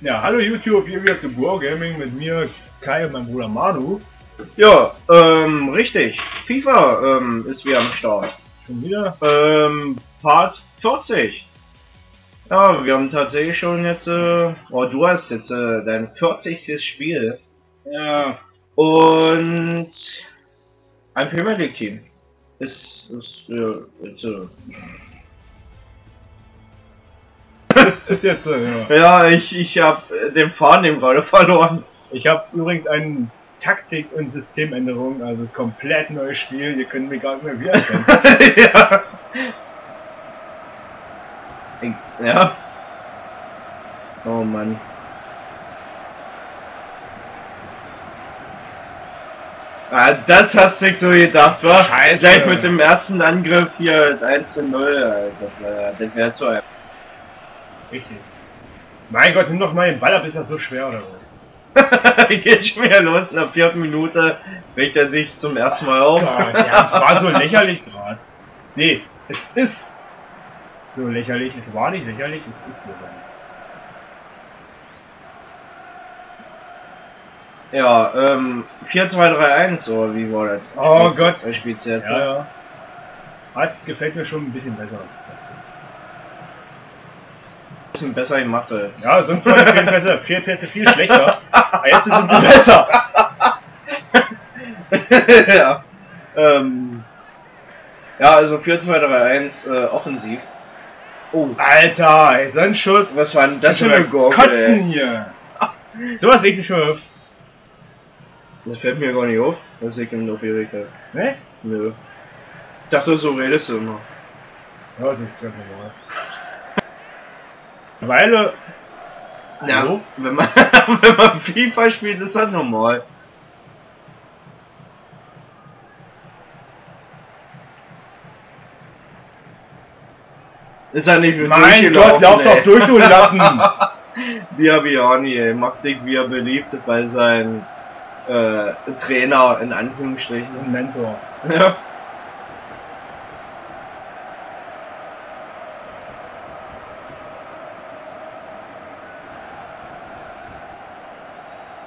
Ja, hallo YouTube, hier wieder zu War Gaming mit mir, Kai und meinem Bruder Manu. Ja, ähm, richtig. FIFA ähm, ist wieder am Start. Schon wieder? Ähm, Part 40. Ja, wir haben tatsächlich schon jetzt, äh, oh, du hast jetzt äh, dein 40. Spiel. Ja. Und ein Premier League Team. Ist, ist, äh, ist äh, ist jetzt, äh, ja. ja, ich, ich hab äh, den Faden gerade verloren. Ich habe übrigens eine Taktik- und Systemänderung, also komplett neues Spiel. Ihr könnt mich gar nicht mehr wiedererkennen. ja. Ich- Ja. Oh Mann. Ah, das hast du nicht so gedacht, wa? Scheiße. Gleich mit dem ersten Angriff hier 1 zu 0, äh, das wäre zu einfach. Richtig. Mein Gott, nimm doch mal den Ball ab, ist das so schwer oder was? Geht schon wieder los, in der vierten Minute regt er sich zum ersten Mal auf. Ja, das war so lächerlich gerade. Nee, es ist so lächerlich. Es war nicht lächerlich, es ist lächerlich. Ja, ähm, 4-2-3-1, oder wie war das? Oh Gott. Spielst du jetzt? Ja, ja. Das gefällt mir schon ein bisschen besser. Bisschen besser gemacht als. Ja, sonst war die vier Pässe, vier Pässe viel schlechter. Aber jetzt sind sie besser. ja. Ähm, ja, also 4-2-3-1 äh, offensiv. Oh, Alter, ey, ein Schuss. was war denn das für eine Gurke, Kotzen ey? hier. Sowas regt mich schon auf. Das fällt mir gar nicht auf, dass ich im aufgeregt hast. Ne? Nö. Ich dachte, so redest du immer. Ja, das ist ganz normal. Weile. Hallo? wenn man, wenn man FIFA spielt, ist das normal. Ist ja nicht Mein Gott, lauf doch durch, du Lappen! Biabiani, ey, macht sich wie er beliebt bei seinem äh, Trainer in Anführungsstrichen. Mentor. Ja.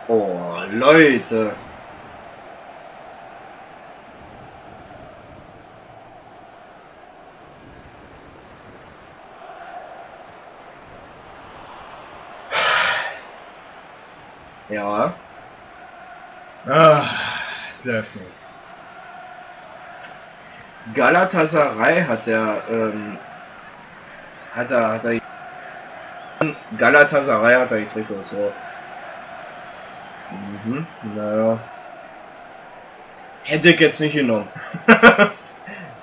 Oh, Leute. Ja. Ah, läuft nicht. Galatasaray hat er, ähm, hat er, hat er, Galatasaray hat er die Trikots, so. Mhm, naja. Hätte ich jetzt nicht genommen.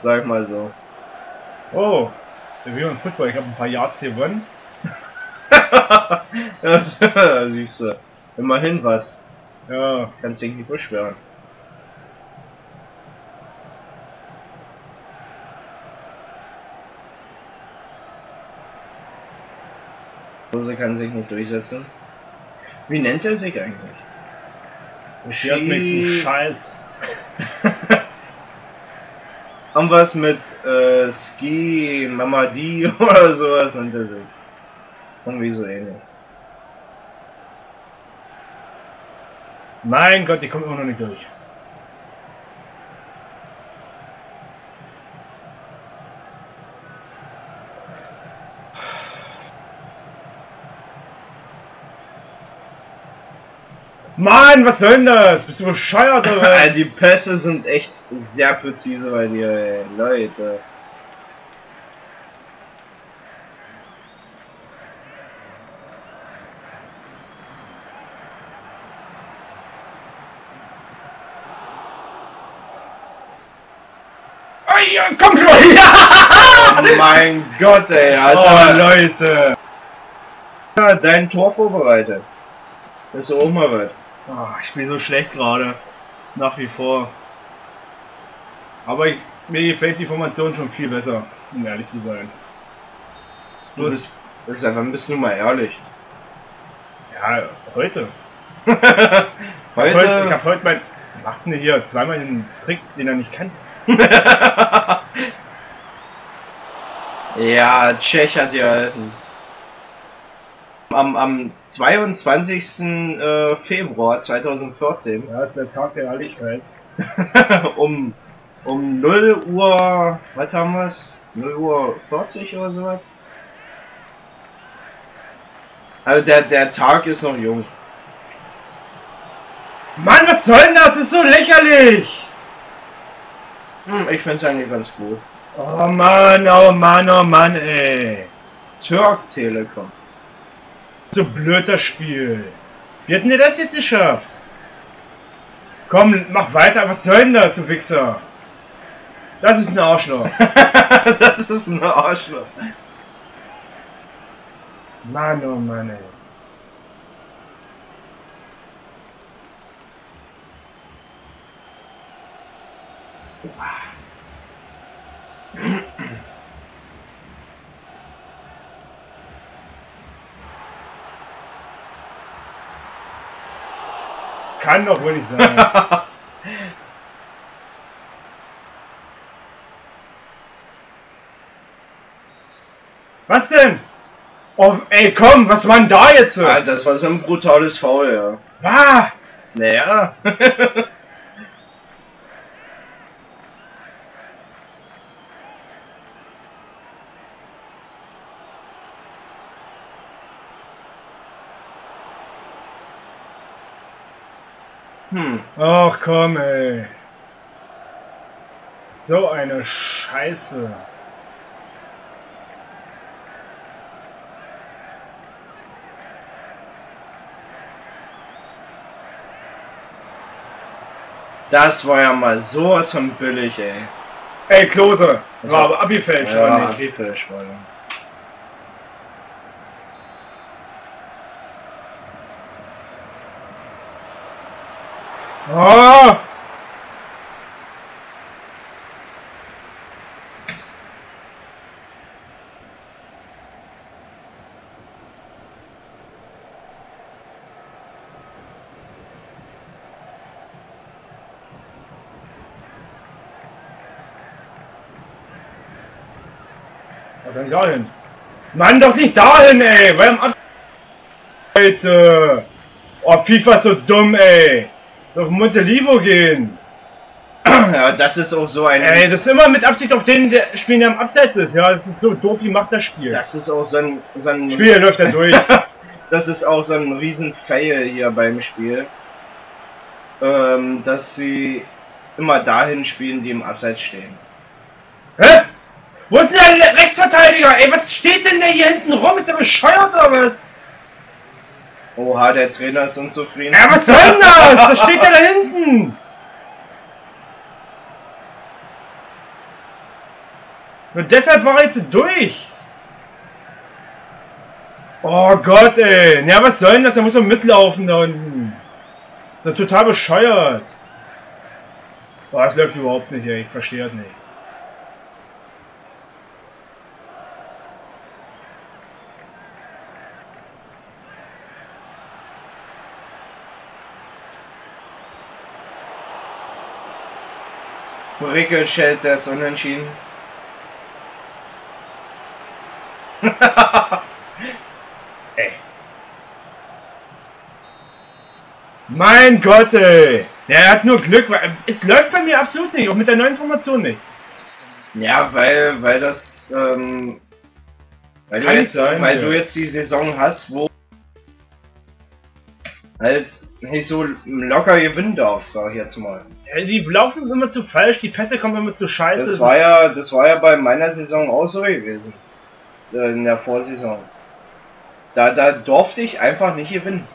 Sag mal so. Oh, wir sind Football, ich habe ein paar Yards gewonnen. siehst du. Immerhin was. Ja, Kannst dich nicht beschweren. Rose kann sich nicht durchsetzen. Wie nennt er sich eigentlich? Schiert mich, Ski- Scheiß. Irgendwas mit äh, Ski Mamadi oder sowas nennt er sich. Irgendwie so ähnlich. Mein Gott, die kommt immer noch nicht durch. Mann, was soll denn das? Bist du bescheuert oder? was? Äh, die Pässe sind echt sehr präzise bei dir, ey. Leute. Ah, ja, komm schon! Ja! Oh mein Gott, ey, Oh, Alter. Leute! Ja, dein Tor vorbereitet. Das ist auch mal Ah, ich bin so schlecht gerade. Nach wie vor. Aber ich, mir gefällt die Formation schon viel besser, um ehrlich zu sein. Du bist, das ist einfach ein bisschen mal ehrlich. Ja, heute. Heute, heute ich hab heute mein. Macht denn hier zweimal den Trick, den er nicht kann? ja, Tschech hat gehalten. am, am 22. Äh, Februar 2014. Ja, das ist der Tag der Ehrlichkeit. um, um 0 Uhr, was haben wir es? 0 Uhr 40 oder sowas? Also der, der Tag ist noch jung. Mann, was soll denn das? Das ist so lächerlich! Hm, ich find's eigentlich ganz gut. Oh Mann, oh Mann, oh Mann, ey. Türk Telekom. So blöd das Spiel. Wie hätten wir das jetzt geschafft? Komm, mach weiter. Was soll denn das, du Wichser? Das ist ein Arschloch. das ist ein Arschloch. Mann, oh Mann, ey. Kann doch wohl nicht sein. was denn? Oh, ey, komm, was war denn da jetzt? Ah, das war so ein brutales Foul, ja. Ah, Naja. hm. Ach komm, ey. So eine Scheiße. Das war ja mal sowas von billig, ey. Ey, Klose, Das war war- aber abgefälscht, Ja, oder nicht? Krefeld war ja. Oh! Was denn dahin? Mann, doch nicht dahin, ey! Weil am Leute! Oh, FIFA ist so dumm, ey! Auf Montelivo gehen! ja, das ist auch so ein. Ey, das ist immer mit Absicht auf den der Spielen, der am Abseits ist, ja. Das ist so doof, wie macht das Spiel? Das ist auch so ein. So ein Spiel läuft ja durch. das ist auch so ein riesen Fail hier beim Spiel. Ähm, dass sie immer dahin spielen, die im Abseits stehen. Hä? Wo ist denn der Rechtsverteidiger? Ey, was steht denn der hier hinten rum? Ist der bescheuert oder was? Oha, der Trainer ist unzufrieden. Ja, was soll denn das? Was steht der da hinten? Und deshalb war er jetzt durch. Oh Gott, ey. Ja, was soll denn das? Da muss man mitlaufen da unten. Das ist ja total bescheuert. Oh, das läuft überhaupt nicht, ey. Ich verstehe das nicht. Rickelschelt, der ist unentschieden. Ey. Mein Gott, ey. Der hat nur Glück, weil es läuft bei mir absolut nicht, auch mit der neuen Formation nicht. Ja, weil, weil das, ähm, weil, du jetzt, sein, weil ja. du jetzt die Saison hast, wo halt nicht so locker gewinnen darfst, sag ich jetzt mal. Ja, Die laufen immer zu falsch, die Pässe kommen immer zu scheiße. Das war ja, das war ja bei meiner Saison auch so gewesen. Äh, In der Vorsaison. Da, da durfte ich einfach nicht gewinnen.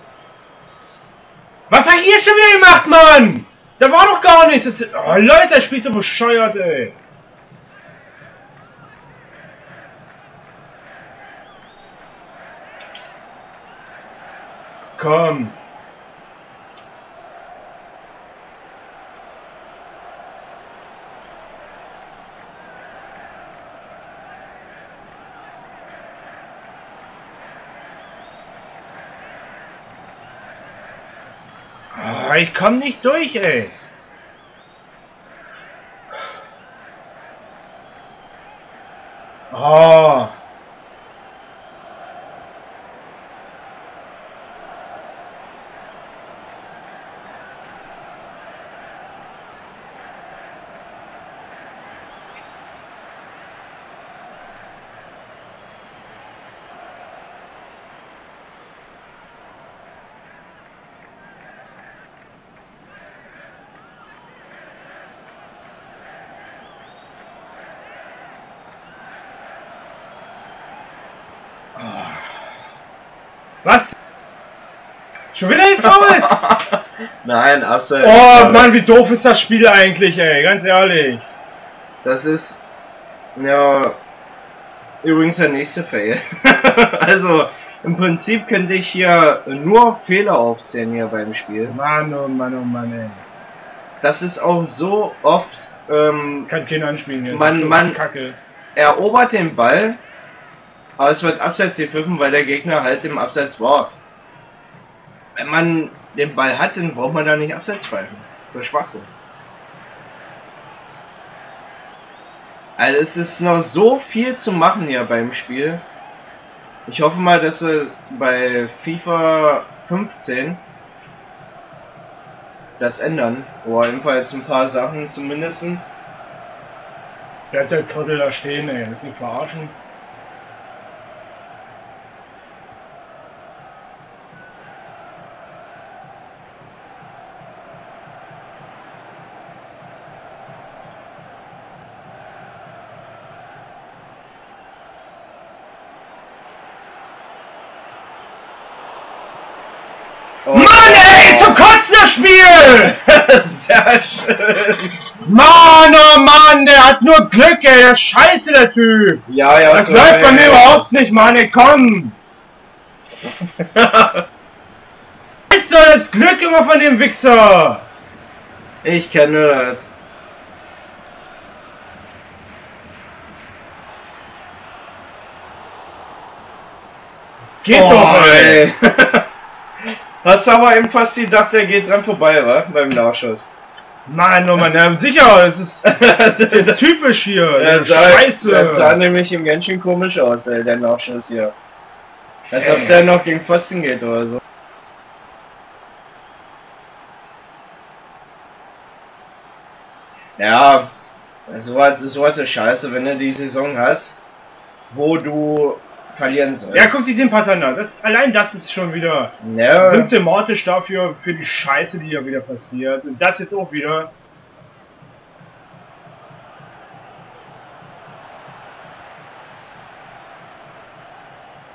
Was hat ihr schon wieder gemacht, Mann? Da war doch gar nichts. Das, oh, Leute, das Spiel ist so bescheuert, ey. Komm. Ah, ich komm nicht durch, ey. Oh. Was? Schon wieder gefault? Nein, abseits. oh Mann, wie doof ist das Spiel eigentlich, ey, ganz ehrlich. Das ist ja übrigens der nächste Fail. also im Prinzip könnte ich hier nur Fehler aufzählen hier beim Spiel. Mann, oh Mann, oh Mann, ey. Das ist auch so oft ähm, Kann keiner anspielen ist so Mann. Kacke. erobert den Ball, aber es wird abseits gepfiffen, weil der Gegner halt im Abseits war. Wenn man den Ball hat, dann braucht man da nicht abseits pfeifen. So Schwachsinn. Also es ist noch so viel zu machen hier beim Spiel. Ich hoffe mal, dass sie bei FIFA 15 das ändern. Oder jedenfalls ein paar Sachen zumindestens. Bleibt der Trottel da stehen, ey, das ist nicht verarschen. Sehr schön. Mann, oh Mann, der hat nur Glück, ey, der scheiße, der Typ. Ja, ja. Das so, läuft bei mir überhaupt nicht, Mann, ey, komm. Ist doch das Glück immer von dem Wichser? Ich kenne das. Geht Oh, doch, ey. Hast du aber eben fast gedacht, der geht dran vorbei, wa? Beim Nachschuss. Mann, oh Mann, ja, sicher, das ist, das ist typisch hier. Das sah, Scheiße. das sah nämlich ihm ganz schön komisch aus, ey, der Nachschuss hier. Als ob der noch gegen Pfosten geht oder so. Ja, so was ist scheiße, wenn du die Saison hast, wo du verlieren sollst. Ja, guck dich den Pass an. Das, allein das ist schon wieder Ja, symptomatisch dafür, für die Scheiße, die ja wieder passiert. Und das jetzt auch wieder.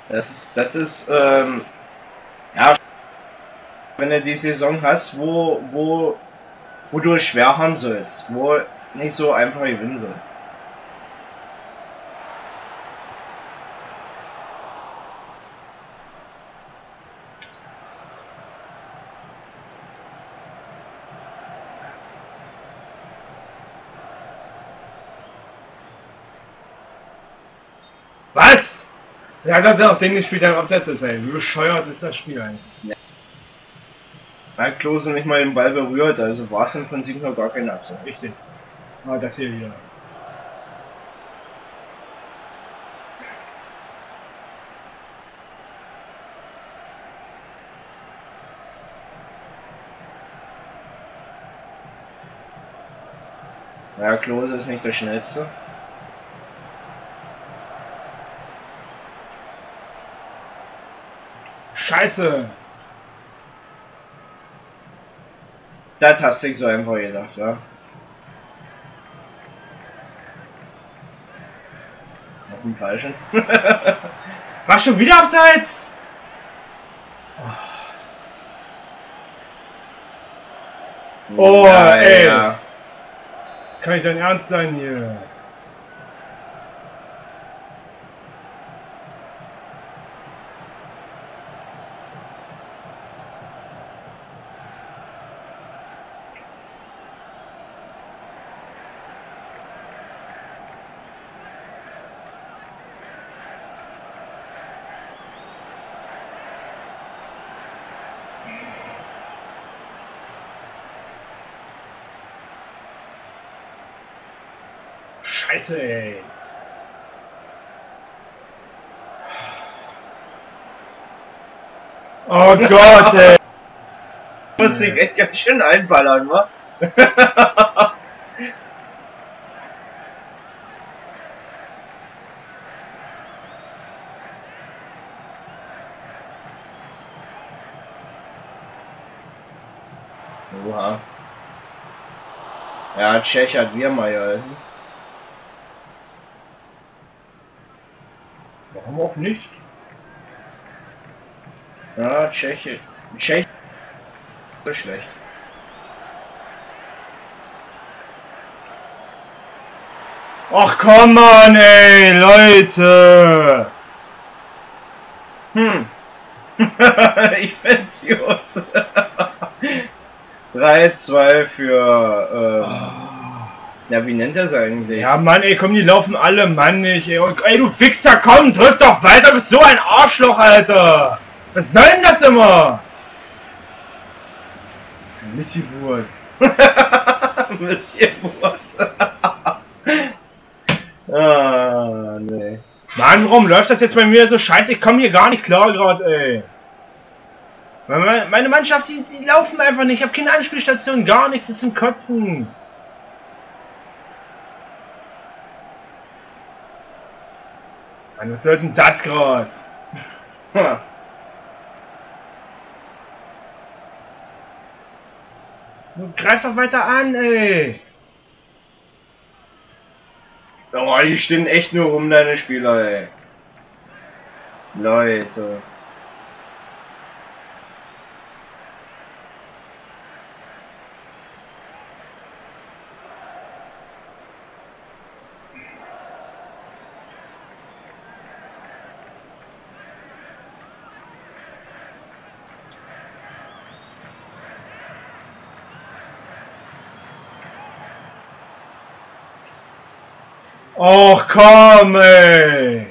Das ist, das ist, ähm, ja, wenn du die Saison hast, wo, wo, wo du es schwer haben sollst, wo nicht so einfach gewinnen sollst. Was? Ja, das ist auch den gespielt, der im Abseits ist, ey. Wie bescheuert ist das Spiel eigentlich? Hat Klose nicht mal den Ball berührt, also war es im Prinzip noch gar kein Abseits. Richtig. Ah, das hier wieder. Ja, Klose ist nicht der schnellste. Scheiße! Das hast du so einfach gedacht, ja. Auf dem falschen. War schon wieder Abseits? Oh, ey. Kann ich dein Ernst sein hier? Scheiße, ey. Oh Gott, ey. Muss ich echt ganz schön einballern, wa? Oha. Ja, Tschech hat wir mal geholfen. Auch nicht? Ja, Tscheche. Tscheche. So schlecht. Ach komm man, ey, Leute! Hm. ich find's gut. 3-2 für, äh, ja, wie nennt er es eigentlich? Ja, Mann, ey, komm, die laufen alle, Mann, nicht, ey. Ey, du Fixer, komm, drück doch weiter, bist so ein Arschloch, Alter! Was soll denn das immer? Missgeburt. Missgeburt. ah, nee. Mann, warum läuft das jetzt bei mir so scheiße? Ich komme hier gar nicht klar gerade, ey. Meine meine Mannschaft, die, die laufen einfach nicht. Ich habe keine Anspielstation, gar nichts. Das ist ein Kotzen. Mann, was soll denn das gerade? Greif doch weiter an, ey. Oh, die stehen echt nur rum, deine Spieler, ey. Leute. Och komm, ey!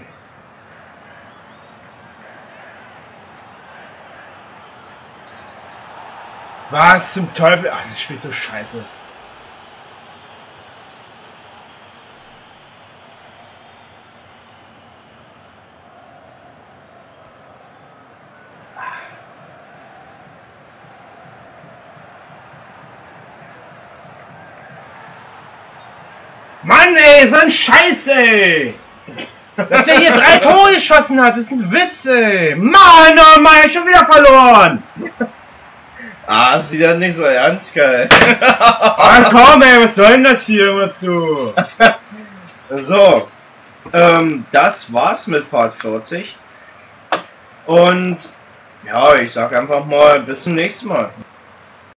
Was zum Teufel? Ach, das Spiel ist so scheiße. Mann, ey, so ein Scheiß, ey! Dass er hier drei Tore geschossen hat, ist ein Witz, ey! Mann, oh Mann, schon wieder verloren! Ah, sieht ja nicht so ernst, geil. Ach komm, ey, was soll denn das hier immer zu? so, ähm, das war's mit Part 40. Und ja, ich sag einfach mal bis zum nächsten Mal.